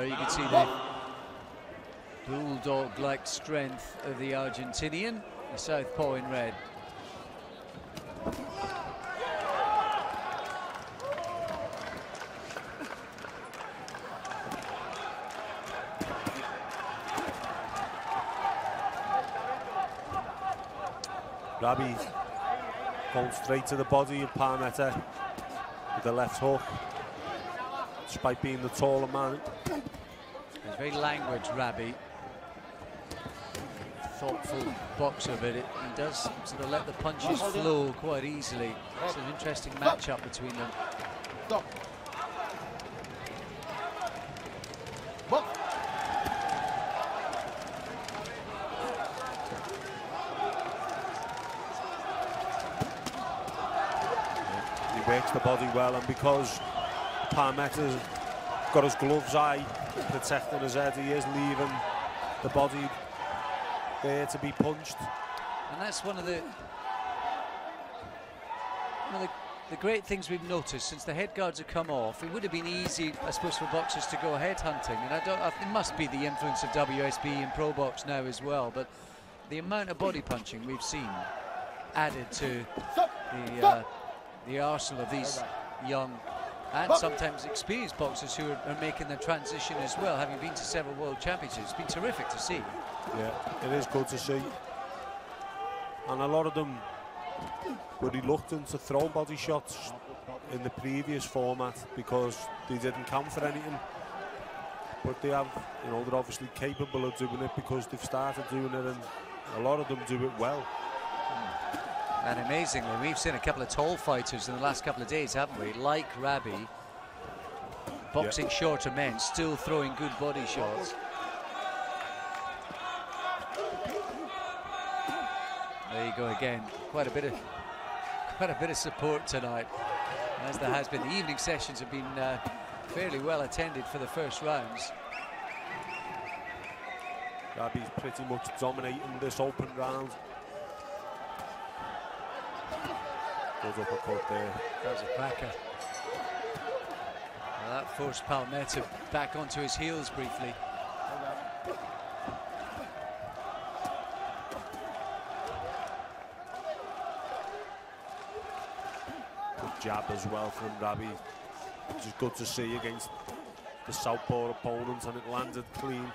You can see the bulldog-like strength of the Argentinian, the southpaw in red. Rabii going straight to the body of Palmetta with the left hook. Despite being the taller man. He's very languid, Rabii. Thoughtful boxer, but it, he does sort of let the punches flow quite easily. It's an interesting matchup between them. Stop. works the body well, and because Palmetta's got his gloves eye protecting his head, he is leaving the body there to be punched. And that's one of the one of the, the great things we've noticed since the head guards have come off. It would have been easy, I suppose, for boxers to go head hunting, and I don't. I, it must be the influence of WSB and pro box now as well, but the amount of body punching we've seen added to the. Uh, the arsenal of these young and sometimes experienced boxers who are, are, making the transition as well, having been to several world championships. It's been terrific to see. Yeah, it is good to see. And a lot of them were reluctant to throw body shots in the previous format because they didn't count for anything. But they have, you know, they're obviously capable of doing it because they've started doing it and a lot of them do it well. And amazingly, we've seen a couple of tall fighters in the last couple of days, haven't we? Like Rabii, boxing yep. shorter men, still throwing good body shots. There you go again. Quite a bit of quite a bit of support tonight, as there has been. The evening sessions have been uh, fairly well attended for the first rounds. Rabii's pretty much dominating this open round. Goes uppercut there. That was a cracker. Well, that forced Palmetta back onto his heels briefly. Good jab as well from Rabii, which is good to see against the southpaw opponent, and it landed clean.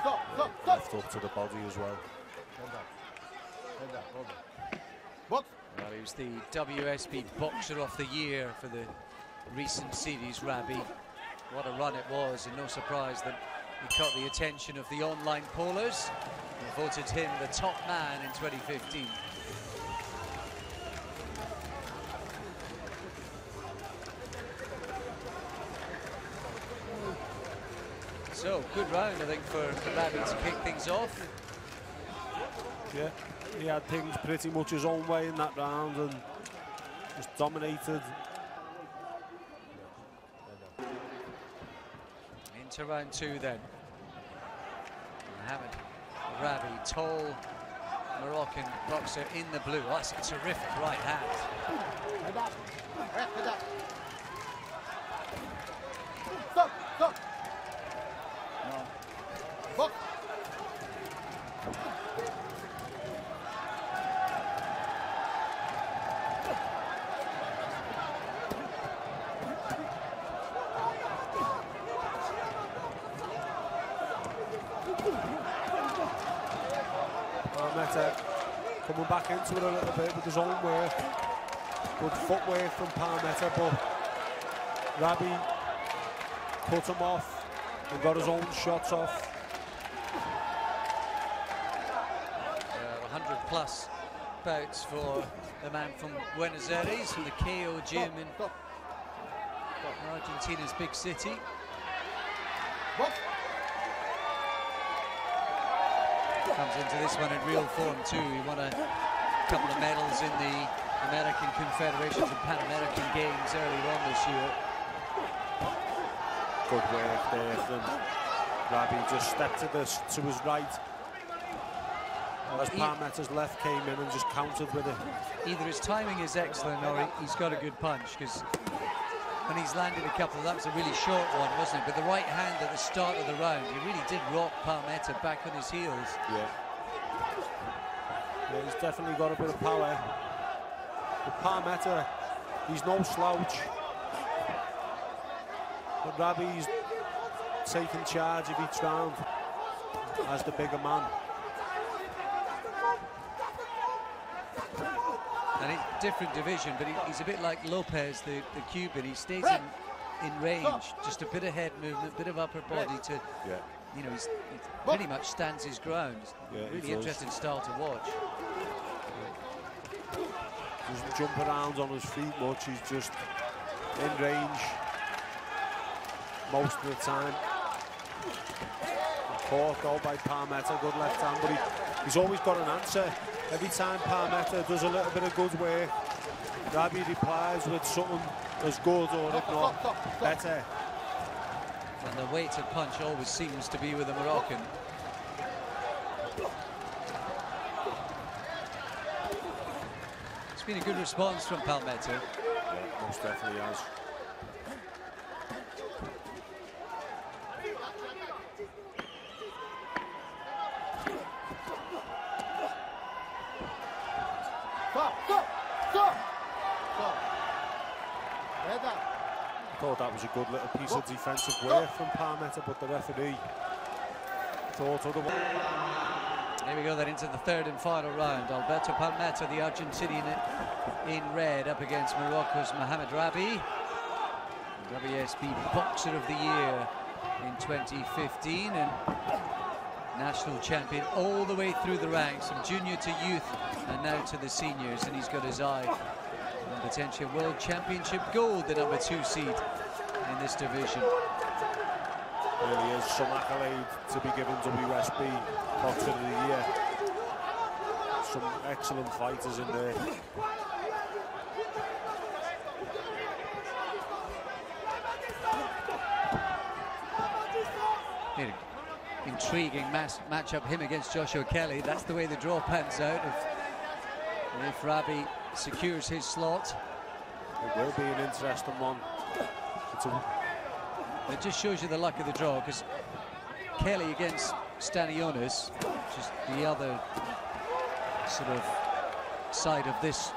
Stop, stop, stop. Left up to the body as well. Hold up. Hold up, hold up. Well, he was the WSB Boxer of the Year for the recent series, Rabii. What a run it was, and no surprise that he caught the attention of the online pollers who voted him the top man in 2015. So, good round, I think, for, for Rabii to kick things off. Yeah he had things pretty much his own way in that round and just dominated. Into round two then. Mohammed Rabii, tall Moroccan boxer in the blue. Oh, that's a terrific right hand. Stop, stop. No. Coming back into it a little bit with his own work. Good footwork from Palmetta, but Rabii cut him off and got his own shots off. Uh, 100 plus bouts for the man from Buenos Aires, from the KO gym in Argentina's big city. What? Comes into this one in real form too. He won a couple of medals in the American Confederations and Pan American Games earlier on this year. Good work there from Rabii. Just stepped to this to his right. As Palmetta's left came in and just countered with it. Either his timing is excellent or he's got a good punch because when he's landed a couple. That was a really short one, wasn't it? But the right hand at the start of the round, he really did rock Palmetta back on his heels. Yeah. Yeah, he's definitely got a bit of power. But Palmetta, he's no slouch. But Rabii's taking charge of each round as the bigger man. And it's different division, but he, he's a bit like Lopez, the, the Cuban. He stays in, in range, just a bit of head movement, bit of upper body to, Yeah. you know, he's, he pretty much stands his ground. Yeah, really interesting style to watch. Doesn't jump around on his feet much. He's just in range most of the time. Caught though by Palmetta, good left hand, but he, he's always got an answer. Every time Palmetta does a little bit of good work, Rabii replies with something as good or if not better. And the weighted punch always seems to be with the Moroccan. It's been a good response from Palmetta. Yeah, most definitely has. Stop, stop, stop. Stop. Head up. Thought that was a good little piece of defensive work from Palmetta, but the referee thought otherwise. Here we go then into the third and final round. Alberto Palmetta, the Argentinian in red, up against Morocco's Mohammed Rabii. WSB Boxer of the Year in 2015 and national champion all the way through the ranks from junior to youth and now to the seniors and he's got his eye on potential world championship gold the number two seed in this division really is some accolade to be given WSB Boxer of the Year. Some excellent fighters in there. Here, intriguing mass matchup him against Joshua Kelly that's the way the draw pans out if, if Rabii secures his slot It will be an interesting one. It just shows you the luck of the draw because Kelly against Stanionis, which is the other sort of side of this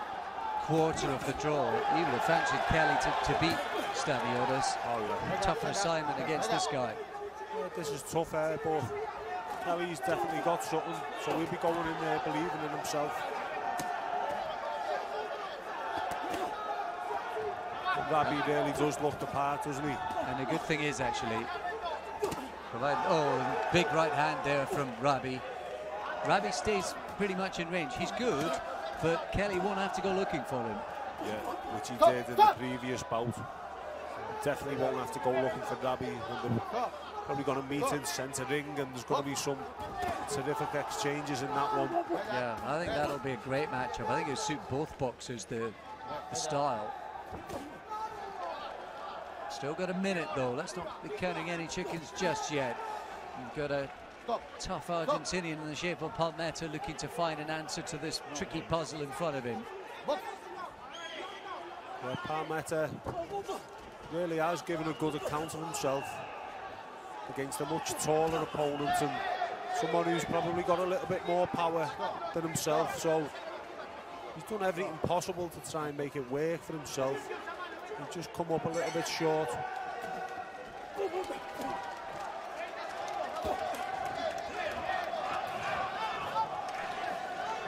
quarter of the draw. You would have fancied Kelly to, to beat Stanionis. oh yeah. Tougher assignment against this guy. Yeah, This is tough, uh, but Kelly's definitely got something, so he'll be going in there believing in himself. But Rabii really does look the part, doesn't he? And the good thing is actually, oh, big right hand there from Rabii. Rabii stays pretty much in range. He's good, but Kelly won't have to go looking for him. Yeah, which he did in the previous bout. Definitely won't have to go looking for and Probably going to meet in centre ring, and there's going to be some terrific exchanges in that one. Yeah, I think that'll be a great matchup. I think it'll suit both boxers, the, the style. Still got a minute though. Let's not be counting any chickens just yet. You've got a tough Argentinian in the shape of Palmetta looking to find an answer to this tricky puzzle in front of him. Yeah, Palmetta really has given a good account of himself against a much taller opponent and someone who's probably got a little bit more power than himself. So he's done everything possible to try and make it work for himself. He's just come up a little bit short.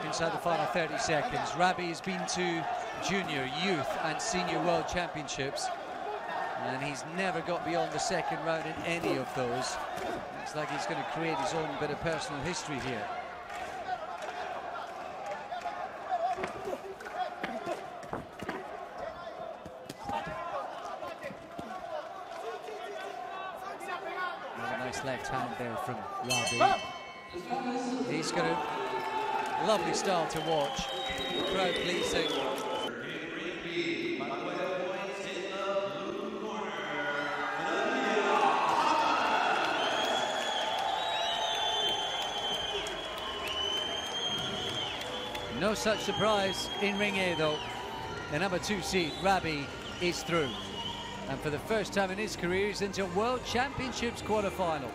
Inside the final 30 seconds, Rabii has been to junior, youth and senior world championships and he's never got beyond the second round in any of those. Looks like he's going to create his own bit of personal history here. Left hand there from Rabii. He's got a lovely style to watch. The Crowd pleasing. No such surprise in Ring A though. The number two seed, Rabii, is through. And for the first time in his career, he's into World Championships quarter-final.